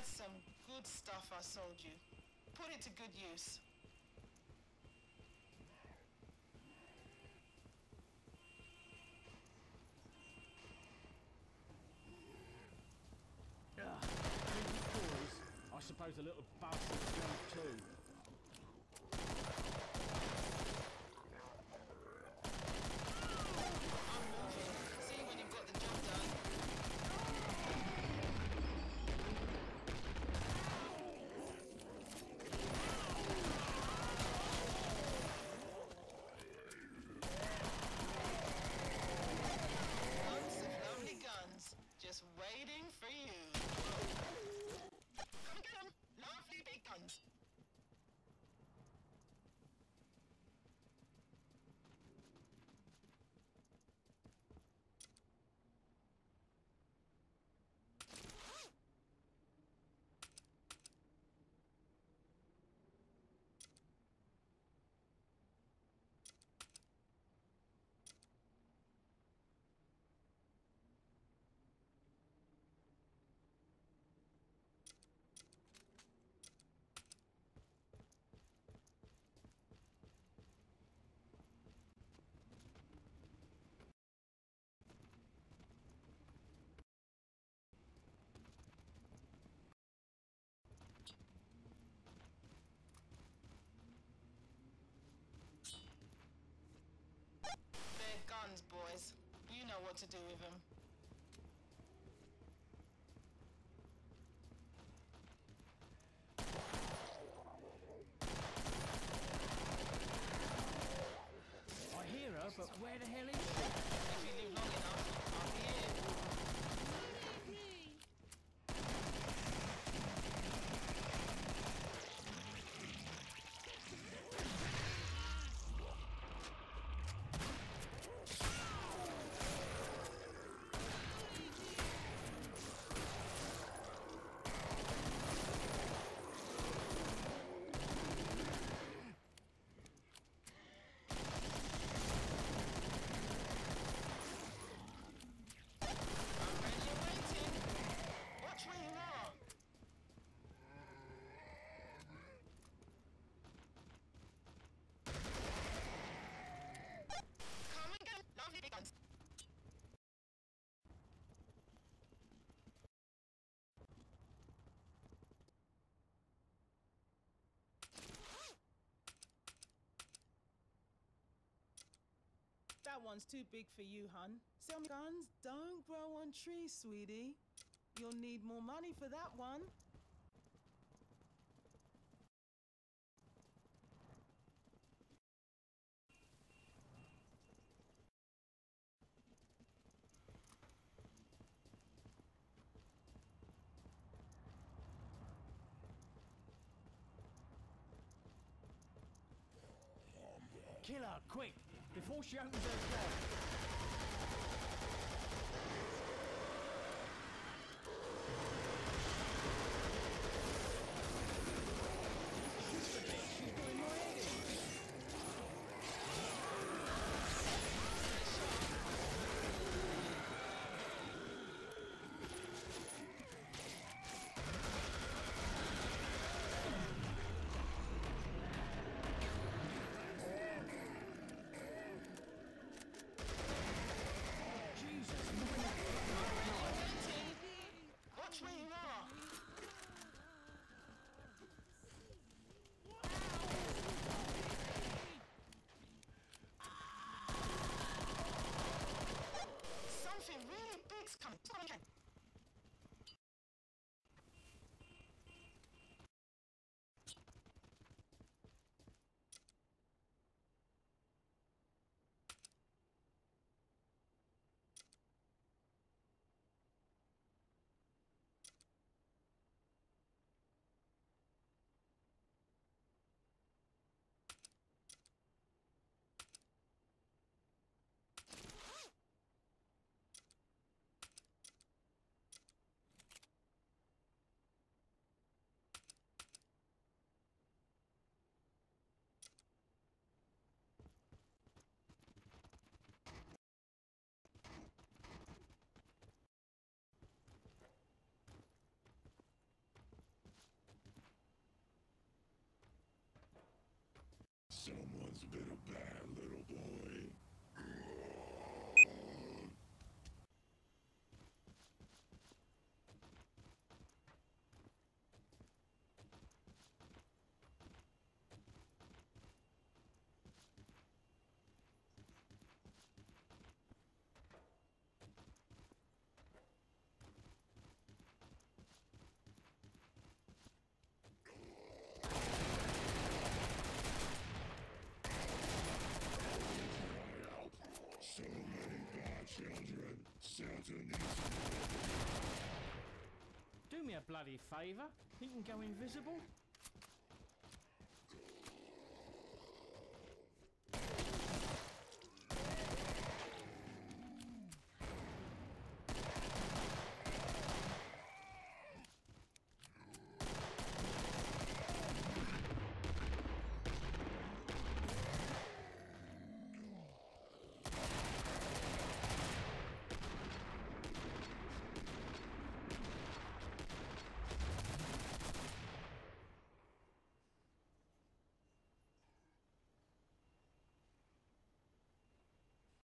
That's some good stuff I sold you. Put it to good use. Boys. I suppose a little bastard's drunk too. Waiting for you. Come get 'em. Lovely big guns. They're guns, boys. You know what to do with them. I hear her, but where the hell is That one's too big for you, hun. Some guns don't grow on trees, sweetie. You'll need more money for that one. Kill her, quick, before she opens her door. Santana's been a bloody favour. He can go invisible.